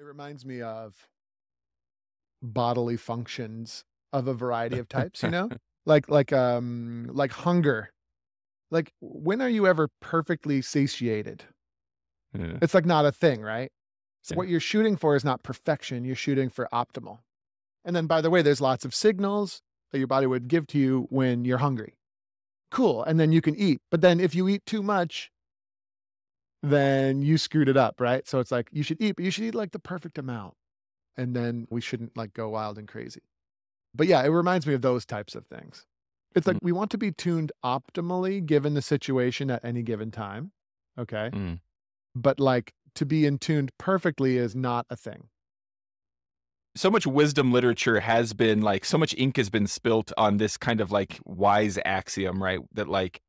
It reminds me of bodily functions of a variety of types, you know? like like um like hunger. Like when are you ever perfectly satiated? Yeah. It's like not a thing, right? So Yeah. what you're shooting for is not perfection, you're shooting for optimal. And then by the way, there's lots of signals that your body would give to you when you're hungry. Cool. And then you can eat. But then if you eat too much, then you screwed it up, right? So it's like you should eat, but you should eat like the perfect amount. And then we shouldn't like go wild and crazy. But yeah, it reminds me of those types of things. It's like Mm. we want to be tuned optimally given the situation at any given time. Okay. Mm. But like to be in tuned perfectly is not a thing. so much wisdom literature has been like so much ink has been spilt on this kind of like wise axiom right that like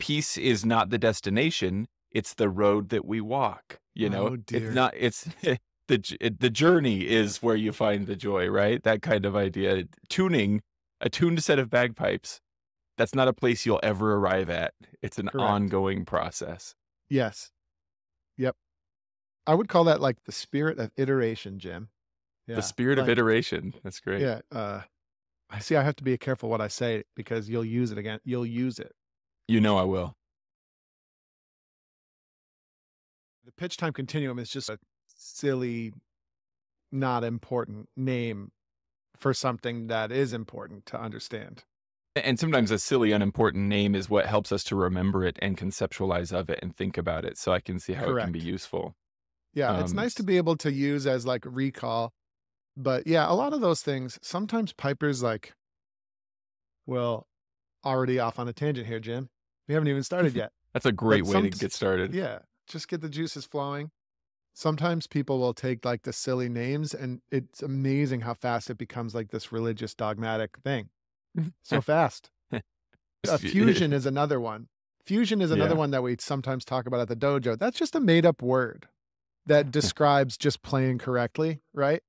peace is not the destination it's the road that we walk you know Oh, dear. it's not it's the it- the journey is where you find the joy right that kind of idea tuning a tuned set of bagpipes that's not a place you'll ever arrive at it's an Correct. ongoing process Yes. Yep. I would call that like the spirit of iteration, Jim. Yeah. the spirit of iteration that's great Yeah. Uh, I see. I have to be careful what I say because you'll use it again. You'll use it. you know i will The pitch time continuum is just a silly, not important name for something that is important to understand. And sometimes a silly, unimportant name is what helps us to remember it and conceptualize of it and think about it. So I can see how it can be useful. Yeah, it's Um, nice to be able to use as like recall. But yeah, a lot of those things, sometimes Piper's like, well, already off on a tangent here, Jim. We haven't even started yet. That's a great way to get started. Yeah, just get the juices flowing. Sometimes people will take like the silly names, and it's amazing how fast it becomes like this religious dogmatic thing. So fast. Uh, fusion is another one. Fusion is another Yeah. one that we sometimes talk about at the dojo. That's just a made up word that describes just playing correctly, right?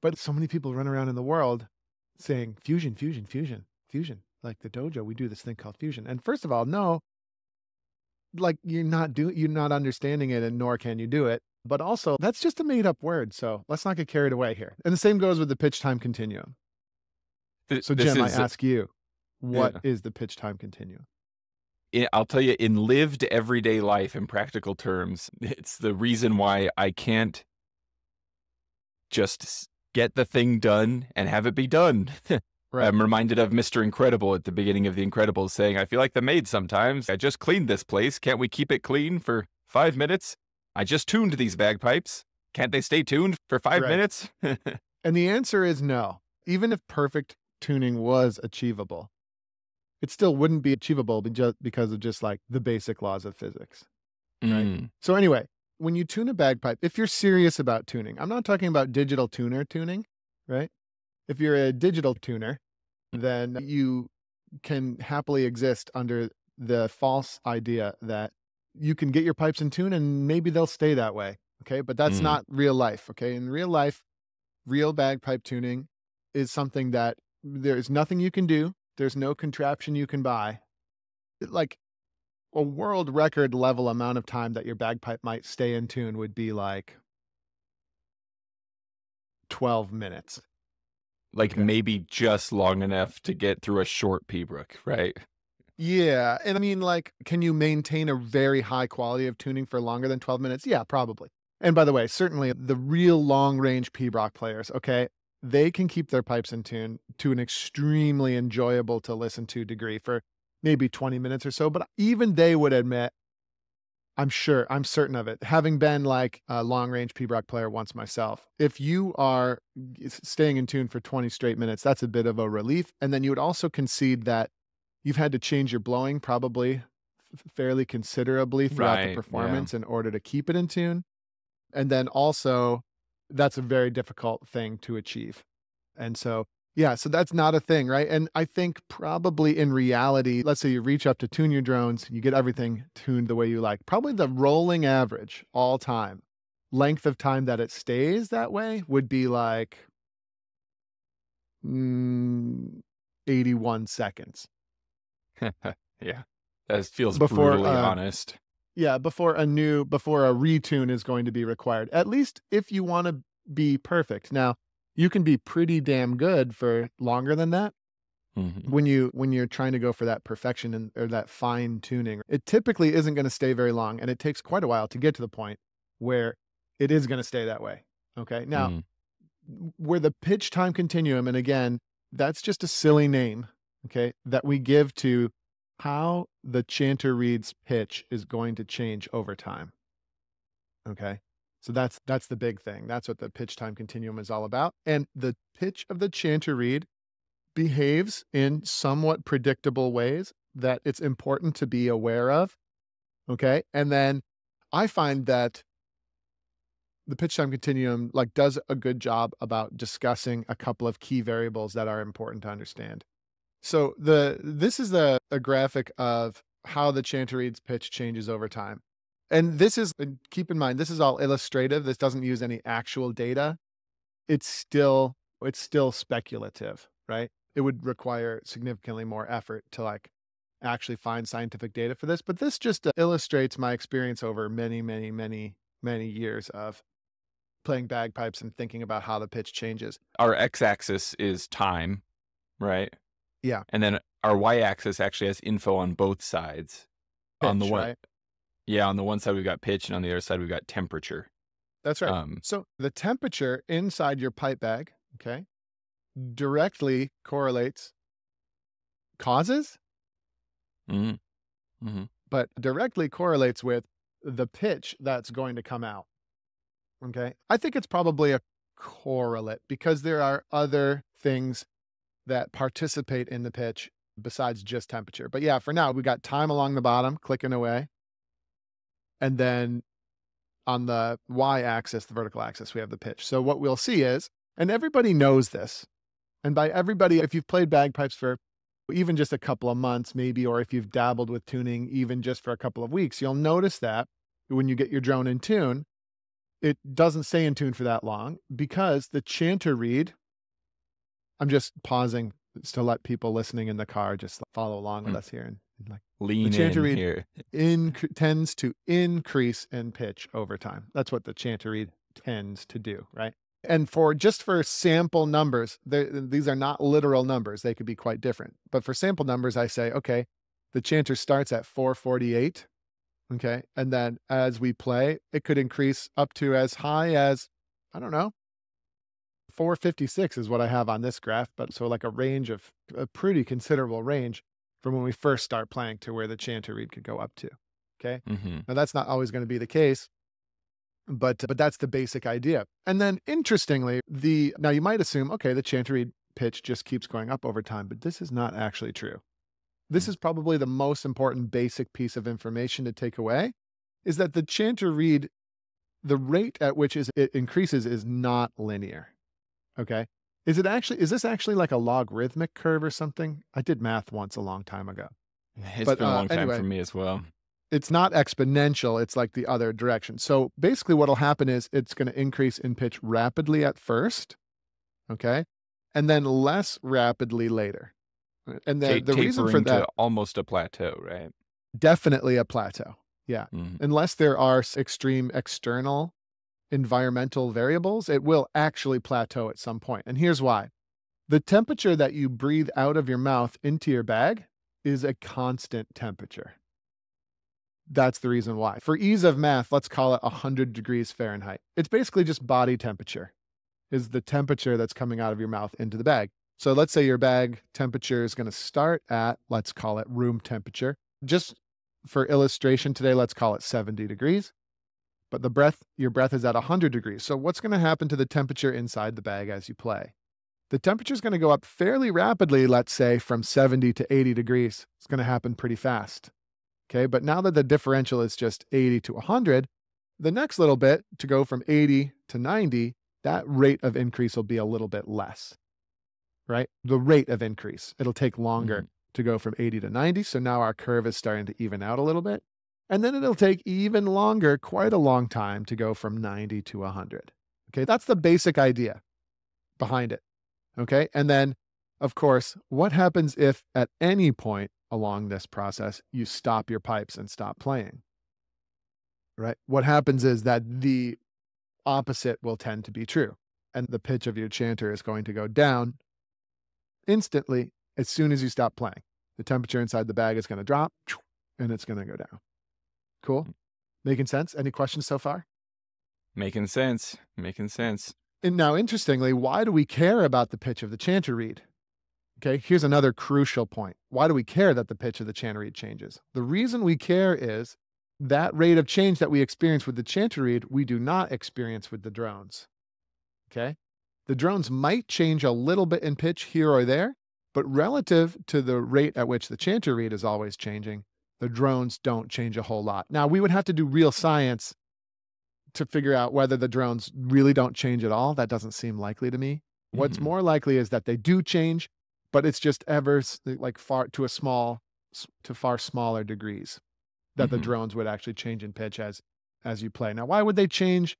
But so many people run around in the world saying fusion, fusion, fusion, fusion. Like the dojo, we do this thing called fusion. And first of all, no, like you're not doing, you're not understanding it, and nor can you do it. But also, that's just a made up word. So let's not get carried away here. And the same goes with the pitch time continuum. Th- So, Jim, I is- uh, ask you, what Yeah. is the pitch time continuum? I'll tell you, in lived everyday life, in practical terms, it's the reason why I can't just get the thing done and have it be done. Right. I'm reminded of Mr. Incredible at the beginning of The Incredibles saying, I feel like the maid sometimes. I just cleaned this place. Can't we keep it clean for five minutes? I just tuned these bagpipes. Can't they stay tuned for five Right. minutes? And the answer is no. Even if perfect tuning was achievable, it still wouldn't be achievable be- because of just like the basic laws of physics. Mm, So, anyway, when you tune a bagpipe, if you're serious about tuning, I'm not talking about digital tuner tuning, right? If you're a digital tuner, then you can happily exist under the false idea that you can get your pipes in tune and maybe they'll stay that way. Okay. But that's Mm. not real life. Okay. In real life, real bagpipe tuning is something that there's nothing you can do, there's no contraption you can buy. Like a world record level amount of time that your bagpipe might stay in tune would be like 12 minutes. Like Okay. maybe just long enough to get through a short pibroch, right? Yeah. And I mean, like, can you maintain a very high quality of tuning for longer than 12 minutes? Yeah, probably. And by the way, certainly the real long range pibroch players, okay, they can keep their pipes in tune to an extremely enjoyable to listen to degree for maybe 20 minutes or so. But even they would admit, I'm sure, I'm certain of it, having been like a long range pibroch player once myself, if you are staying in tune for 20 straight minutes, that's a bit of a relief. And then you would also concede that you've had to change your blowing probably fairly considerably throughout Right, the yeah. performance in order to keep it in tune. And then also, that's a very difficult thing to achieve. And so, yeah, so that's not a thing, right? And I think probably in reality, let's say you reach up to tune your drones, you get everything tuned the way you like. Probably the rolling average all time length of time that it stays that way would be like mm, 81 seconds. yeah. That feels Before, brutally uh, honest. Yeah, before a new before a retune is going to be required. At least if you want to be perfect. Now, you can be pretty damn good for longer than that Mhm. when you when you're trying to go for that perfection and or that fine tuning. It typically isn't going to stay very long and it takes quite a while to get to the point where it is going to stay that way. Okay? Now, Mm. where the pitch time continuum and again, that's just a silly name, okay, that we give to how the chanter reed's pitch is going to change over time. Okay? So that's that's the big thing. That's what the pitch time continuum is all about. And the pitch of the chanter reed behaves in somewhat predictable ways that it's important to be aware of. Okay? And then I find that the pitch time continuum like does a good job about discussing a couple of key variables that are important to understand. So the this is the a graphic of how the chanter reed's pitch changes over time. And this is and keep in mind this is all illustrative. This doesn't use any actual data. It's still it's still speculative, right? It would require significantly more effort to like actually find scientific data for this, but this just uh, illustrates my experience over many many many many years of playing bagpipes and thinking about how the pitch changes. Our x-axis is time, right? Yeah. And then our y-axis actually has info on both sides. on the Pitch, one, right? Yeah, on the one side we've got pitch, and on the other side we've got temperature. That's right. Um, So the temperature inside your pipe bag, okay, directly correlates causes, mhm, mhm. but directly correlates with the pitch that's going to come out. Okay. I think it's probably a correlate because there are other things that participate in the pitch besides just temperature. But yeah, for now, we got time along the bottom clicking away. And then on the y axis, the vertical axis, we have the pitch. So what we'll see is, and everybody knows this, and by everybody, if you've played bagpipes for even just a couple of months, maybe, or if you've dabbled with tuning even just for a couple of weeks, you'll notice that when you get your drone in tune, it doesn't stay in tune for that long because the chanter reed, I'm just pausing to let people listening in the car just follow along with Mm. us here and, and like Lean chanter in reed- here. inc- tends to increase in pitch over time. That's what the chanter reed tends to do, right? And for just for sample numbers, these are not literal numbers. They could be quite different. But for sample numbers, I say, okay, the chanter starts at 448. Okay. And then as we play, it could increase up to as high as, I don't know, 456 is what I have on this graph. But so like a range of a pretty considerable range from when we first start playing to where the chanter reed could go up to. Okay. hmm Now that's not always going to be the case, but but that's the basic idea. And then interestingly, the now you might assume, okay, the chanter reed pitch just keeps going up over time, but this is not actually true. This Mm. is probably the most important basic piece of information to take away is that the chanter reed, the rate at which is it increases is not linear. Okay. Is it actually is this actually like a logarithmic curve or something? I did math once a long time ago It's But, been a uh, long time anyway. for me as well. it's not exponential it's like the other direction so basically what'll happen is it's going to increase in pitch rapidly at first okay and then less rapidly later and the, Ta- the reason for that almost a plateau, right? definitely a plateau Mhm. unless there are extreme external environmental variables it will actually plateau at some point. And here's why. The temperature that you breathe out of your mouth into your bag is a constant temperature. That's the reason why. For ease of math let's call it 100 degrees fahrenheit. It's basically just body temperature is the temperature that's coming out of your mouth into the bag. So let's say your bag temperature is going to start at let's call it room temperature. Just for illustration today, let's call it 70 degrees. But the breath, your breath is at 100 degrees. So what's going to happen to the temperature inside the bag as you play? The temperature is going to go up fairly rapidly, let's say from 70 to 80 degrees. It's going to happen pretty fast. Okay. But now that the differential is just 80 to 100, the next little bit to go from 80 to 90, that rate of increase will be a little bit less, right? The rate of increase. It'll take longer mm-hmm. to go from 80 to 90. So now our curve is starting to even out a little bit. And then it'll take even longer, quite a long time to go from 90 to 100. Okay. That's the basic idea behind it. Okay. And then, of course, what happens if at any point along this process you stop your pipes and stop playing? Right. What happens is that the opposite will tend to be true. And the pitch of your chanter is going to go down instantly as soon as you stop playing. The temperature inside the bag is going to drop and it's going to go down. Cool. Making sense? Any questions so far? Making sense. Making sense. And now, interestingly, why do we care about the pitch of the chanter reed? Okay, here's another crucial point. Why do we care that the pitch of the chanter reed changes? The reason we care is that rate of change that we experience with the chanter reed, we do not experience with the drones. Okay, the drones might change a little bit in pitch here or there, but relative to the rate at which the chanter reed is always changing, the drones don't change a whole lot. Now, we would have to do real science to figure out whether the drones really don't change at all. That doesn't seem likely to me. What's Mhm. more likely is that they do change, but it's just ever like far to a small to far smaller degrees that the Mhm. drones would actually change in pitch as as you play. Now, why would they change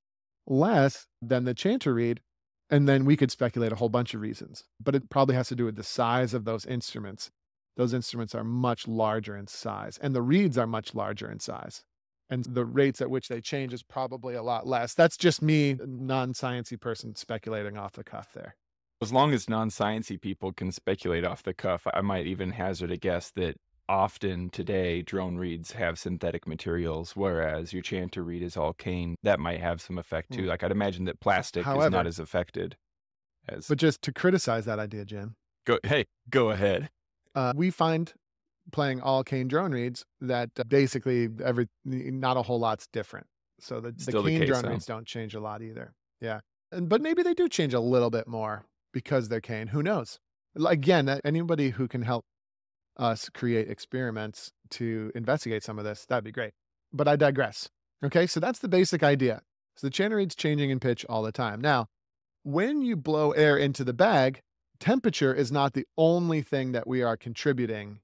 less than the chanter reed? And then we could speculate a whole bunch of reasons, but it probably has to do with the size of those instruments. Those instruments are much larger in size, and the reeds are much larger in size. And the rates at which they change is probably a lot less. That's just me, non sciencey person, speculating off the cuff there. As long as non sciencey people can speculate off the cuff, I might even hazard a guess that often today drone reeds have synthetic materials, whereas your chanter reed is all cane. That might have some effect too. Hmm. Like I'd imagine that plastic is not as affected as. But just to criticize that idea, Jim, go, hey, go ahead. Uh, we find playing all cane drone reeds that uh, basically every not a whole lot's different. So the, the Still the cane case, drone huh? reeds don't change a lot either. Yeah, and but maybe they do change a little bit more because they're cane. Who knows? Again, anybody who can help us create experiments to investigate some of this, that'd be great. But I digress. Okay, so that's the basic idea. So the chanter reed's changing in pitch all the time. Now, when you blow air into the bag, temperature is not the only thing that we are contributing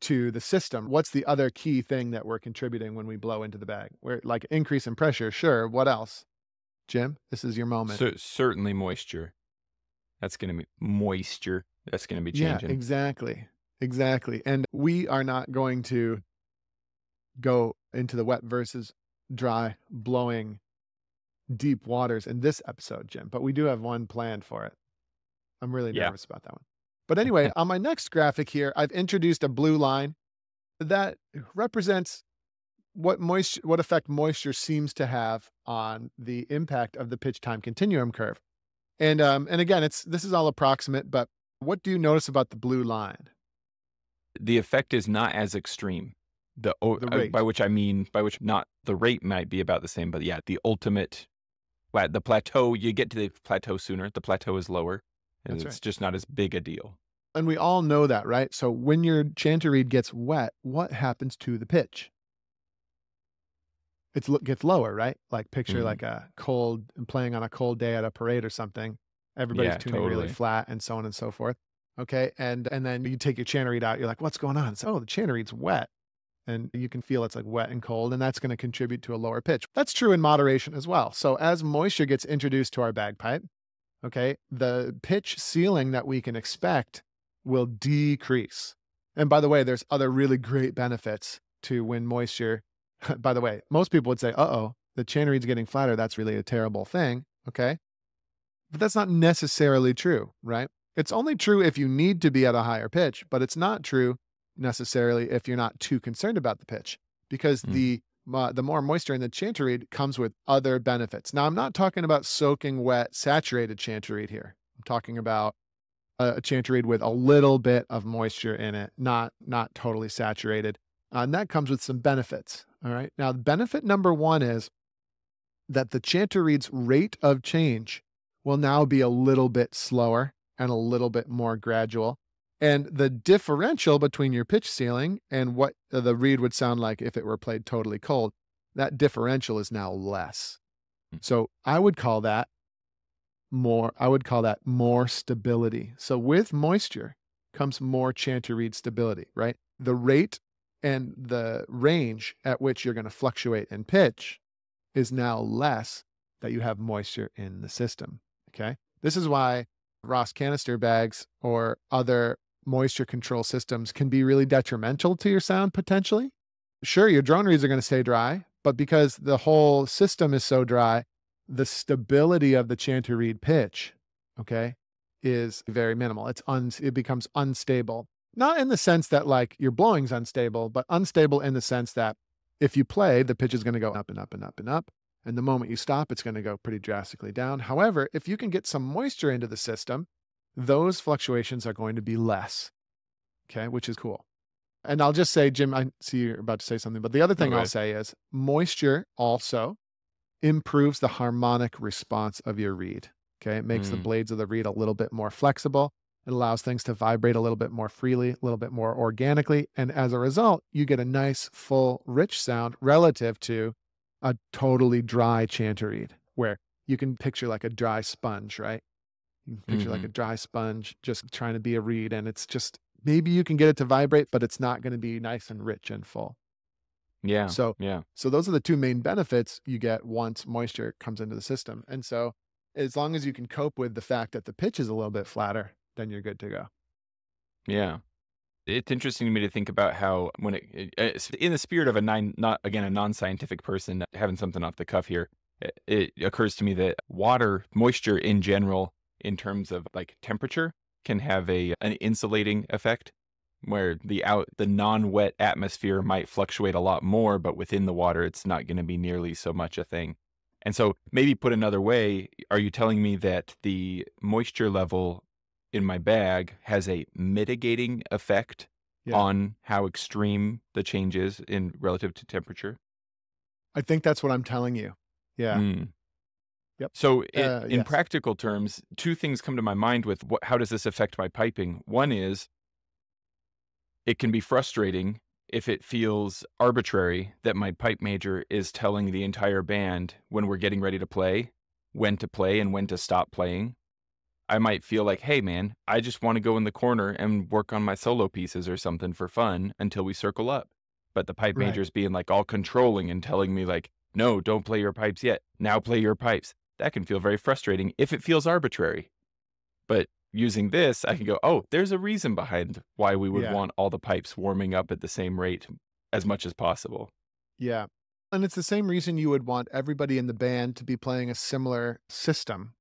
to the system. What's the other key thing that we're contributing when we blow into the bag? We're like increase in pressure, sure. What else? Jim, this is your moment. Cer- certainly moisture. That's going to be moisture. That's going to be changing. yeah, exactly. Exactly. And we are not going to go into the wet versus dry blowing deep waters in this episode, Jim, but we do have one planned for it. I'm really Yeah. nervous about that one. But anyway, on my next graphic here, I've introduced a blue line that represents what moisture what effect moisture seems to have on the impact of the pitch time continuum curve. And um and again, it's this is all approximate, but what do you notice about the blue line? the effect is not as extreme. The, The uh, by which I mean by which not the rate might be about the same, but yeah, the ultimate the plateau you get to the plateau sooner. The plateau is lower, and That's it's right. just not as big a deal. And we all know that, right? So when your chanter reed gets wet, what happens to the pitch? It gets lower, right? Like picture Mhm. like a cold playing on a cold day at a parade or something. Everybody's Yeah, tuning really flat and so on and so forth. Okay. And and then you take your chanter reed out, you're like, what's going on? It's oh, the chanter reed's wet. And you can feel it's like wet and cold, and that's going to contribute to a lower pitch. That's true in moderation as well. So as moisture gets introduced to our bagpipe, okay, the pitch ceiling that we can expect will decrease. And by the way, there's other really great benefits to wind moisture. by the way, most people would say, uh oh, the chanter reed's getting flatter. That's really a terrible thing. Okay. But that's not necessarily true, right? It's only true if you need to be at a higher pitch, but it's not true necessarily if you're not too concerned about the pitch because Mm. the the more moisture in the chanter reed comes with other benefits. Now, I'm not talking about soaking wet, saturated chanter reed here. I'm talking about a, a with a little bit of moisture in it, not not totally saturated, uh, and that comes with some benefits. All right. Now, benefit number one is that the chanter reed's rate of change will now be a little bit slower and a little bit more gradual. And the differential between your pitch ceiling and what the reed would sound like if it were played totally cold, that differential is now less. Hmm. So I would call that more, I would call that more stability. So with moisture comes more chanter reed stability, right? The rate and the range at which you're going to fluctuate in pitch is now less that you have moisture in the system. Okay. This is why Ross canister bags or other moisture control systems can be really detrimental to your sound potentially. Sure, your drone reeds are going to stay dry, but because the whole system is so dry, the stability of the chanter reed pitch, okay, is very minimal. It's un, it becomes unstable. Not in the sense that like your blowing's unstable, but unstable in the sense that if you play, the pitch is going to go up and up and up and up. And the moment you stop, it's going to go pretty drastically down. However, if you can get some moisture into the system, those fluctuations are going to be less. Okay, which is cool. And I'll just say, Jim, I see you're about to say something, but the other thing Okay. I'll say is moisture also improves the harmonic response of your reed. Okay, it makes the Mm. blades of the reed a little bit more flexible. It allows things to vibrate a little bit more freely, a little bit more organically. And as a result, you get a nice, full, rich sound relative to a totally dry chanter reed, where you can picture like a dry sponge, right? You can picture like a mm-hmm. dry sponge just trying to be a reed. And it's just maybe you can get it to vibrate, but it's not going to be nice and rich and full. Yeah. So yeah. so those are the two main benefits you get once moisture comes into the system. And so as long as you can cope with the fact that the pitch is a little bit flatter, then you're good to go. Yeah. It's interesting to me to think about how when it, it- eh, in the spirit of a nine not again a non-scientific person having something off the cuff here it, it occurs to me that water moisture in general in terms of like temperature can have a an insulating effect where the out the non-wet atmosphere might fluctuate a lot more but within the water it's not going to be nearly so much a thing and so maybe put another way are you telling me that the moisture level in my bag has a mitigating effect Yeah. on how extreme the change is in relative to temperature. I think that's what I'm telling you. Yeah. Mm. Yep. So, Uh, in yes. practical terms, two things come to my mind with what, how does this affect my piping? One is it can be frustrating if it feels arbitrary that my pipe major is telling the entire band when we're getting ready to play when to play and when to stop playing. I might feel like, hey, man, I just want to go in the corner and work on my solo pieces or something for fun until we circle up. But the pipe Right. major's being like all controlling and telling me, like, no, don't play your pipes yet. Now play your pipes. That can feel very frustrating if it feels arbitrary. But using this, I can go, oh, there's a reason behind why we would Yeah. want all the pipes warming up at the same rate as much as possible. Yeah. And it's the same reason you would want everybody in the band to be playing a similar system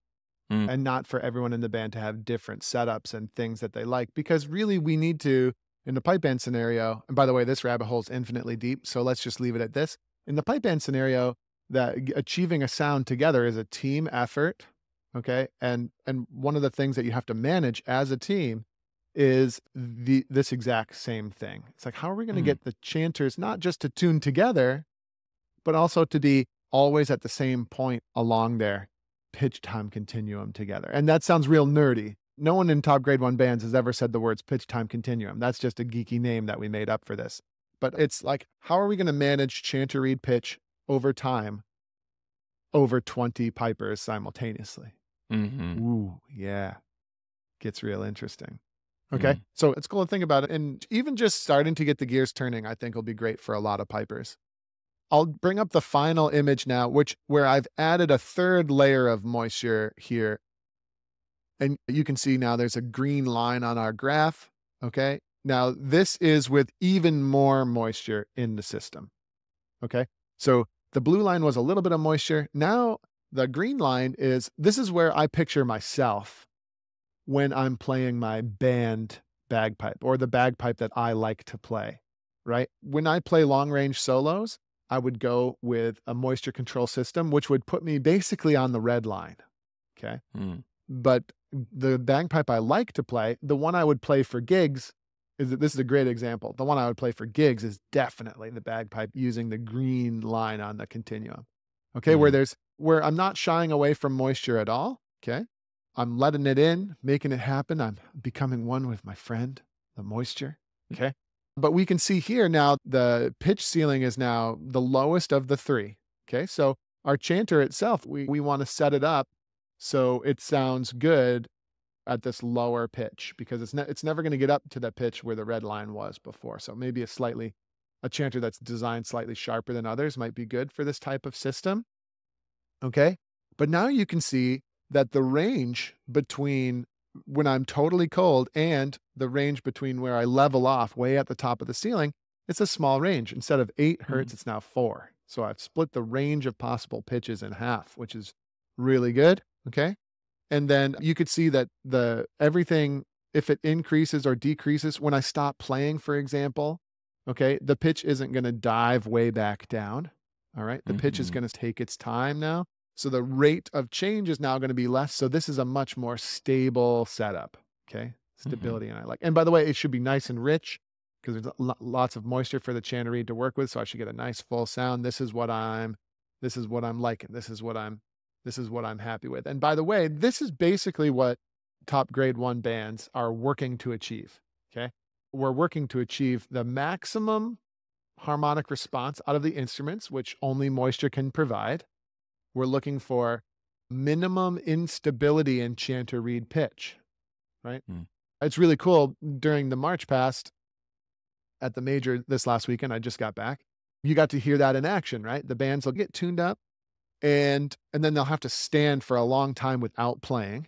Mm. and not for everyone in the band to have different setups and things that they like. Because really, we need to, in the pipe band scenario, and by the way, this rabbit hole is infinitely deep. So let's just leave it at this. In the pipe band scenario, that achieving a sound together is a team effort. Okay. And and one of the things that you have to manage as a team is the this exact same thing. It's like, how are we going to Mm. get the chanters not just to tune together, but also to be always at the same point along their pitch time continuum together. And that sounds real nerdy. No one in top grade one bands has ever said the words pitch time continuum. That's just a geeky name that we made up for this. But it's like, how are we going to manage chanter reed pitch over time over 20 pipers simultaneously? hmm Ooh, yeah. Gets real interesting. Okay. Mm. So it's cool to think about it. And even just starting to get the gears turning, I think will be great for a lot of pipers. I'll bring up the final image now, which where I've added a third layer of moisture here. And you can see now there's a green line on our graph. Okay. Now this is with even more moisture in the system. Okay. So the blue line was a little bit of moisture. Now the green line is this is where I picture myself when I'm playing my band bagpipe or the bagpipe that I like to play, right? When I play long range solos, I would go with a moisture control system, which would put me basically on the red line. Okay. Mm. But the bagpipe I like to play, the one I would play for gigs, is that this is a great example. The one I would play for gigs is definitely the bagpipe using the green line on the continuum. Okay, where Mhm. there's where I'm not shying away from moisture at all. Okay. I'm letting it in, making it happen. I'm becoming one with my friend, the moisture. Okay. But we can see here now the pitch ceiling is now the lowest of the three. Okay. So our chanter itself, we, we want to set it up so it sounds good at this lower pitch because it's ne- it's never going to get up to that pitch where the red line was before. So maybe a slightly a chanter that's designed slightly sharper than others might be good for this type of system. Okay? But now you can see that the range between when I'm totally cold and the range between where I level off way at the top of the ceiling, it's a small range. Instead of 8 mm-hmm. hertz, it's now 4. So I've split the range of possible pitches in half, which is really good. Okay. And then you could see that the everything, if it increases or decreases, when I stop playing, for example, okay, the pitch isn't going to dive way back down. All right. The pitch is Mhm. going to take its time now. So the rate of change is now going to be less. So this is a much more stable setup. Okay. Stability. And I like, and by the way, it should be nice and rich because there's lots of moisture for the chanter to work with. So I should get a nice full sound. This is what I'm, this is what I'm liking. This is what I'm, this is what I'm happy with. And by the way, this is basically what top grade one bands are working to achieve. Okay. We're working to achieve the maximum harmonic response out of the instruments, which only moisture can provide. We're looking for minimum instability in chanter reed pitch, right? Hmm. It's really cool. During the March past at the major this last weekend, I just got back. You got to hear that in action, right? The bands will get tuned up and and then they'll have to stand for a long time without playing.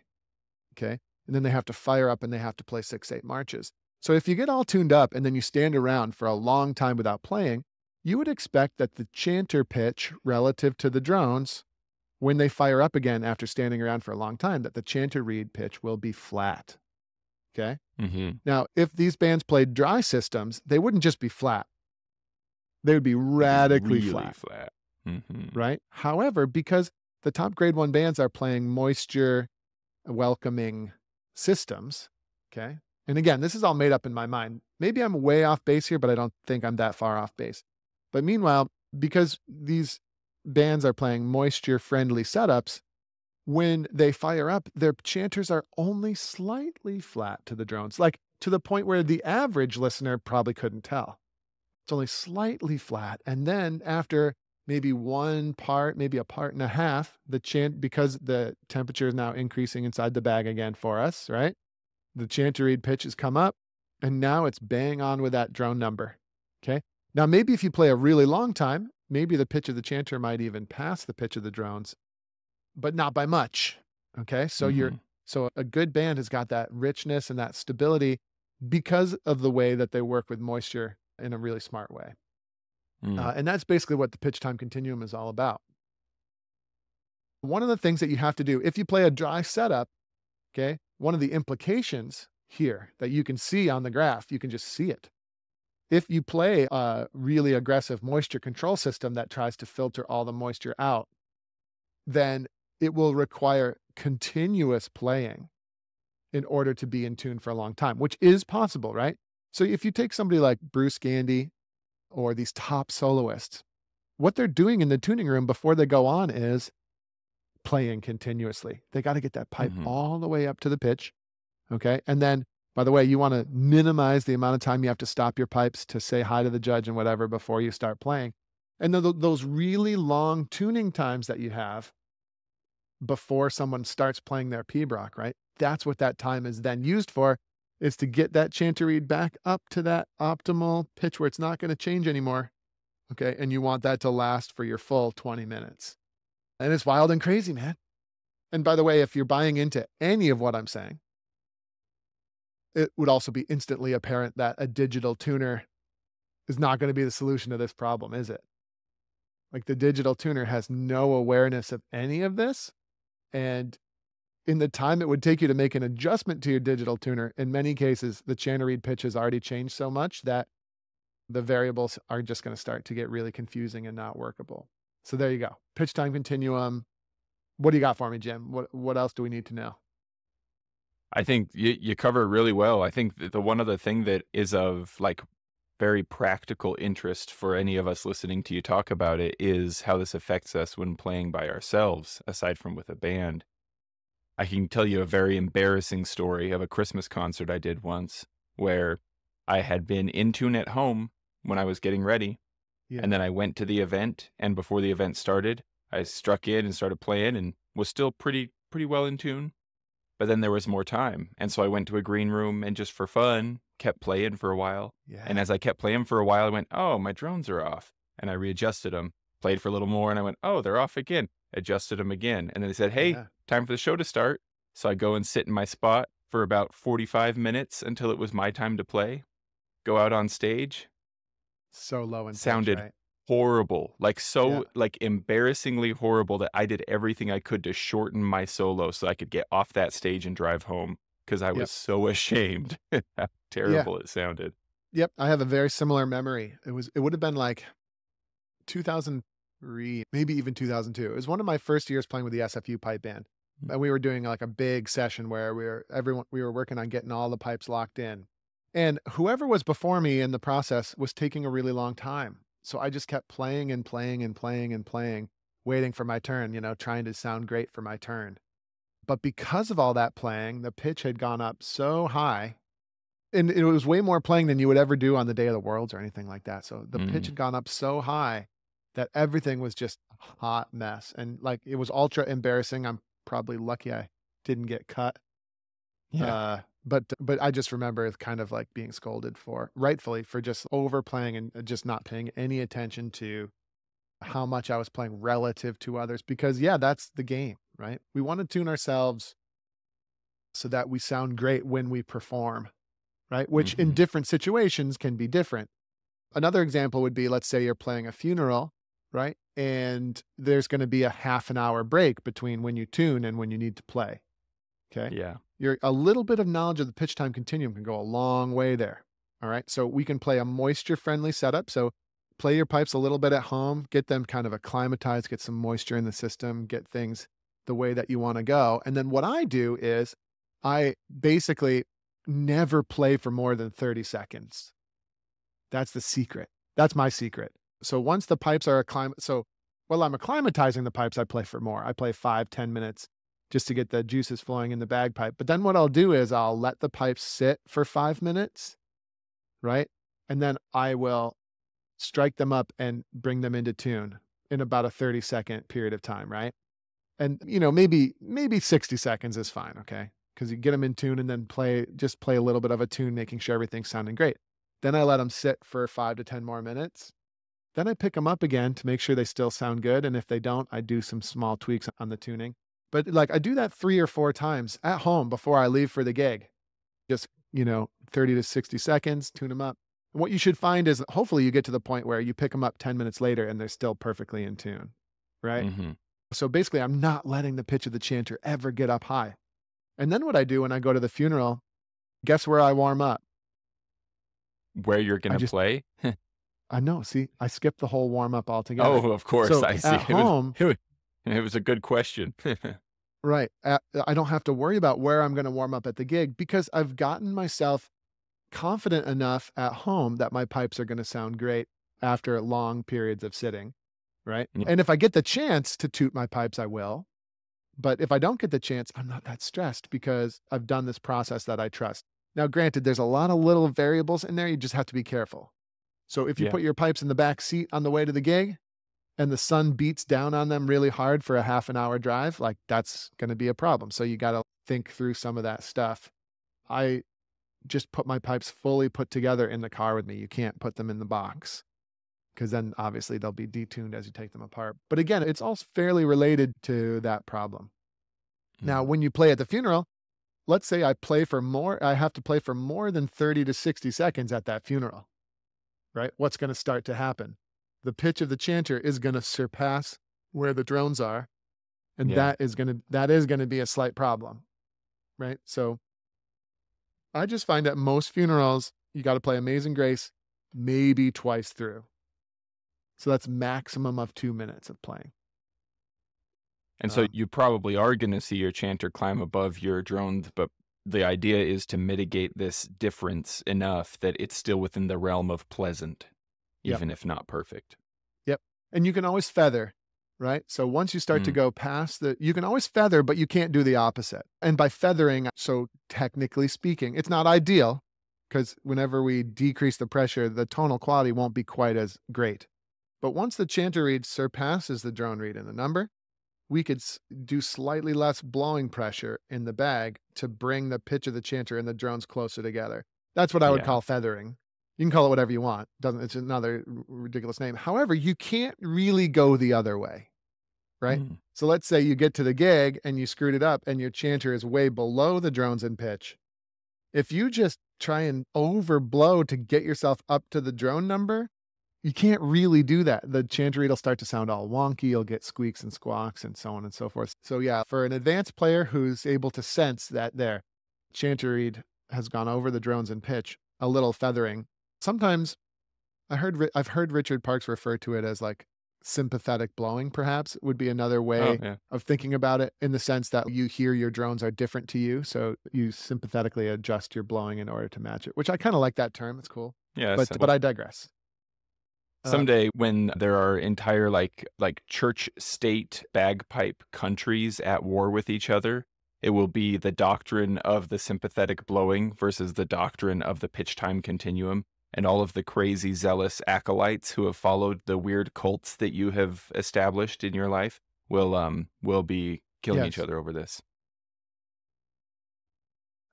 Okay. And then they have to fire up and they have to play six, eight marches. So if you get all tuned up and then you stand around for a long time without playing, you would expect that the chanter pitch relative to the drones, when they fire up again after standing around for a long time, that the chanter reed pitch will be flat. Okay. Mhm. Now, if these bands played dry systems, they wouldn't just be flat. They would be radically really flat flat. Mhm. right? However, because the top grade one bands are playing moisture welcoming systems, okay? And again, this is all made up in my mind. Maybe I'm way off base here, but I don't think I'm that far off base. But meanwhile, because these bands are playing moisture friendly setups, when they fire up, their chanters are only slightly flat to the drones, like to the point where the average listener probably couldn't tell. It's only slightly flat. And then after maybe one part, maybe a part and a half, the chant because the temperature is now increasing inside the bag again for us, right? The chanter reed pitch has come up and now it's bang on with that drone number. Okay. Now maybe if you play a really long time, maybe the pitch of the chanter might even pass the pitch of the drones, but not by much. Okay. So you're Mhm. so a good band has got that richness and that stability because of the way that they work with moisture in a really smart way. Mm. Uh, and that's basically what the pitch time continuum is all about. One of the things that you have to do if you play a dry setup, okay, one of the implications here that you can see on the graph, you can just see it. If you play a really aggressive moisture control system that tries to filter all the moisture out, then it will require continuous playing in order to be in tune for a long time, which is possible, right? So if you take somebody like Bruce Gandy or these top soloists, what they're doing in the tuning room before they go on is playing continuously. They got to get that pipe Mhm. all the way up to the pitch. Okay. And then, by the way, you want to minimize the amount of time you have to stop your pipes to say hi to the judge and whatever before you start playing. And th- those really long tuning times that you have before someone starts playing their pibroch, right? That's what that time is then used for, is to get that chanter reed back up to that optimal pitch where it's not going to change anymore. Okay. And you want that to last for your full 20 minutes. And it's wild and crazy, man. And by the way, if you're buying into any of what I'm saying, it would also be instantly apparent that a digital tuner is not going to be the solution to this problem, is it? Like the digital tuner has no awareness of any of this. And in the time it would take you to make an adjustment to your digital tuner, in many cases, the chanter reed pitch has already changed so much that the variables are just going to start to get really confusing and not workable. So there you go. Pitch time continuum. What do you got for me, Jim? What what else do we need to know? I think you, you cover really well. I think the one other thing that is of like very practical interest for any of us listening to you talk about it is how this affects us when playing by ourselves, aside from with a band. I can tell you a very embarrassing story of a Christmas concert I did once where I had been in tune at home when I was getting ready. Yeah. And then I went to the event, and before the event started, I struck in and started playing and was still pretty pretty well in tune. But then there was more time. And so I went to a green room and just for fun, kept playing for a while. Yeah. And as I kept playing for a while, I went, oh, my drones are off. And I readjusted them, played for a little more, and I went, oh, they're off again. Adjusted them again. And then they said, hey, Yeah. time for the show to start. So I go and sit in my spot for about 45 minutes until it was my time to play. Go out on stage. so low pitch, sounded right? horrible, like so Yeah. like embarrassingly horrible that I did everything I could to shorten my solo so I could get off that stage and drive home because I Yep. was so ashamed how terrible it sounded. Yep, I have a very similar memory. It was it would have been like 2003, maybe even 2002. It was one of my first years playing with the SFU pipe band. Mm. And we were doing like a big session where we were everyone we were working on getting all the pipes locked in. And whoever was before me in the process was taking a really long time. So I just kept playing and playing and playing and playing, waiting for my turn, you know, trying to sound great for my turn. But because of all that playing, the pitch had gone up so high and it was way more playing than you would ever do on the day of the worlds or anything like that. So the pitch Mm. had gone up so high that everything was just a hot mess. And like it was ultra embarrassing. I'm probably lucky I didn't get cut. Yeah. Uh, but but I just remember kind of like being scolded for rightfully for just overplaying and uh, just not paying any attention to how much I was playing relative to others. Because yeah, that's the game, right? We want to tune ourselves so that we sound great when we perform, right? Which in Mhm. different situations can be different. Another example would be let's say you're playing a funeral, right? And there's going to be a half an hour break between when you tune and when you need to play. Okay. yeah. Your a little bit of knowledge of the pitch time continuum can go a long way there. All right. So we can play a moisture friendly setup. So play your pipes a little bit at home, get them kind of acclimatized, get some moisture in the system, get things the way that you want to go. And then what I do is I basically never play for more than 30 seconds. That's the secret. That's my secret. So once the pipes are acclim so while I'm acclimatizing the pipes, I play for more. I play five, 10 minutes just to get the juices flowing in the bagpipe. But then what I'll do is I'll let the pipes sit for five minutes, right? And then I will strike them up and bring them into tune in about a 30 second period of time, right? And you know, maybe maybe 60 seconds is fine, okay? Because you get them in tune and then play just play a little bit of a tune, making sure everything's sounding great. Then I let them sit for five to 10 more minutes. Then I pick them up again to make sure they still sound good. And if they don't, I do some small tweaks on the tuning. But like I do that three or four times at home before I leave for the gig. Just, you know, 30 to 60 seconds, tune them up. And what you should find is hopefully you get to the point where you pick them up 10 minutes later and they're still perfectly in tune. Right. Mhm. So basically, I'm not letting the pitch of the chanter ever get up high. And then what I do when I go to the funeral, guess where I warm up? Where you're gonna play? I know. See, I skipped the whole warm up altogether. oh, of course. so I see. at It was, home, it was, it was a good question. right? At, I don't have to worry about where I'm going to warm up at the gig because I've gotten myself confident enough at home that my pipes are going to sound great after long periods of sitting, right? Yeah. And if I get the chance to toot my pipes, I will. But if I don't get the chance, I'm not that stressed because I've done this process that I trust. Now, granted, there's a lot of little variables in there. You just have to be careful. So if you Yeah. put your pipes in the back seat on the way to the gig and the sun beats down on them really hard for a half an hour drive, like that's going to be a problem. So you got to think through some of that stuff. I just put my pipes fully put together in the car with me. You can't put them in the box because then obviously they'll be detuned as you take them apart. But again, it's all fairly related to that problem. Now, Mhm. when you play at the funeral, let's say I play for more, I have to play for more than 30 to 60 seconds at that funeral, right? What's going to start to happen? The pitch of the chanter is going to surpass where the drones are. And Yeah. that is going to, that is going to be a slight problem, right? So I just find that most funerals, you got to play Amazing Grace maybe twice through. So that's maximum of two minutes of playing. And so Um, you probably are going to see your chanter climb above your drones, but the idea is to mitigate this difference enough that it's still within the realm of pleasant, Yep. even if not perfect. Yep. And you can always feather, right? So once you start to Mm. go past the, you can always feather, but you can't do the opposite. And by feathering, so technically speaking, it's not ideal because whenever we decrease the pressure, the tonal quality won't be quite as great. But once the chanter reed surpasses the drone reed in the number, we could do slightly less blowing pressure in the bag to bring the pitch of the chanter and the drones closer together. That's what I would Yeah. call feathering. You can call it whatever you want. Doesn't it's another ridiculous name. However, you can't really go the other way. Right? Mm. So let's say you get to the gig and you screwed it up and your chanter is way below the drones in pitch. If you just try and overblow to get yourself up to the drone number, you can't really do that. The chanter reed will start to sound all wonky. You'll get squeaks and squawks and so on and so forth. So yeah, for an advanced player who's able to sense that their chanter reed has gone over the drones in pitch, a little feathering. Sometimes I heard I've heard Richard Parkes refer to it as like sympathetic blowing perhaps would be another way Oh, yeah. of thinking about it in the sense that you hear your drones are different to you so you sympathetically adjust your blowing in order to match it which i kind of like that term it's cool Yeah. but but i digress someday when there are entire like like church state bagpipe countries at war with each other it will be the doctrine of the sympathetic blowing versus the doctrine of the pitch time continuum and all of the crazy zealous acolytes who have followed the weird cults that you have established in your life will um will be killing each other over this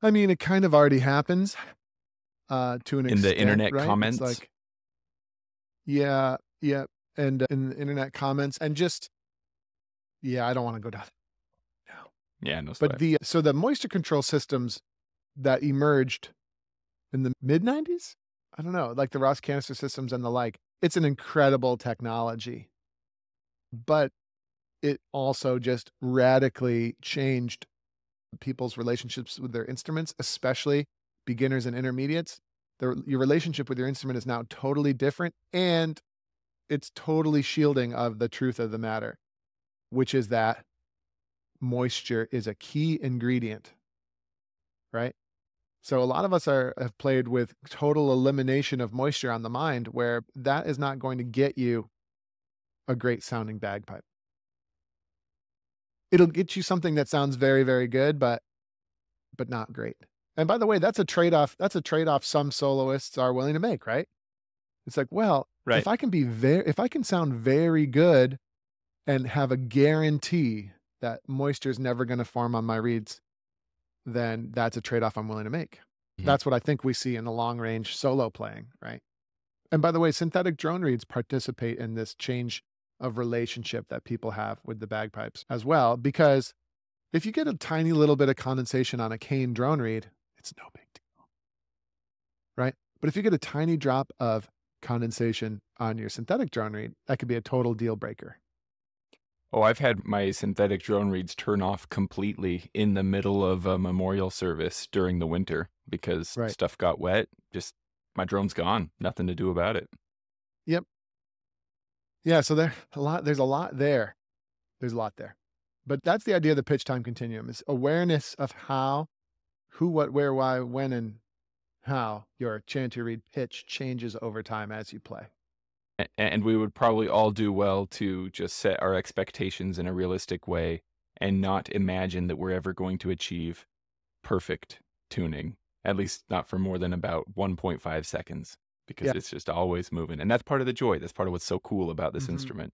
i mean it kind of already happens uh to an In extent the internet right? It's comments? like yeah yeah and uh, in the internet comments and just yeah i don't want to go down No, yeah no But the so the moisture control systems that emerged in the mid 90s, I don't know, like the Ross canister systems and the like, it's an incredible technology. But it also just radically changed people's relationships with their instruments, especially beginners and intermediates. The, your relationship with your instrument is now totally different and it's totally shielding of the truth of the matter, which is that moisture is a key ingredient, right? So a lot of us are have played with total elimination of moisture on the mind, where that is not going to get you a great sounding bagpipe. It'll get you something that sounds very, very good, but but not great. And by the way, that's a trade-off. That's a trade-off some soloists are willing to make, right? It's like, well, right if I can be very, if I can sound very good and have a guarantee that moisture is never going to form on my reeds, then that's a trade off I'm willing to make. Mhm. That's what I think we see in the long range solo playing, right? And by the way, synthetic drone reeds participate in this change of relationship that people have with the bagpipes as well, because if you get a tiny little bit of condensation on a cane drone reed, it's no big deal, right? But if you get a tiny drop of condensation on your synthetic drone reed, that could be a total deal breaker. Oh, I've had my synthetic drone reeds turn off completely in the middle of a memorial service during the winter because Right. stuff got wet. Just my drone's gone. Nothing to do about it. Yep. Yeah, so there a lot there's a lot there. There's a lot there. But that's the idea of the pitch time continuum is awareness of how, who, what, where, why, when, and how your chanter reed pitch changes over time as you play. And we would probably all do well to just set our expectations in a realistic way and not imagine that we're ever going to achieve perfect tuning, at least not for more than about 1.5 seconds because Yeah. it's just always moving. And that's part of the joy. That's part of what's so cool about this Mhm. instrument.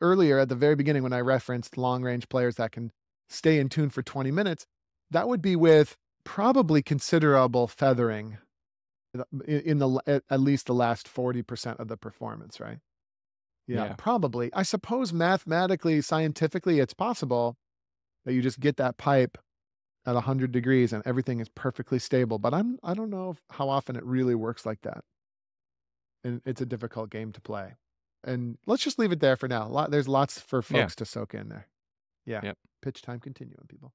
Earlier at the very beginning when I referenced long range players that can stay in tune for 20 minutes, that would be with probably considerable feathering in- the at at least the last 40% of the performance, right? Yeah, Yeah. probably. I suppose mathematically, scientifically, it's possible that you just get that pipe at 100 degrees and everything is perfectly stable, but I'm I don't know how often it really works like that. And it's a difficult game to play. And let's just leave it there for now. Lot, there's lots for Yeah. folks to soak in there. Yeah. Yep. Pitch time continuum, people.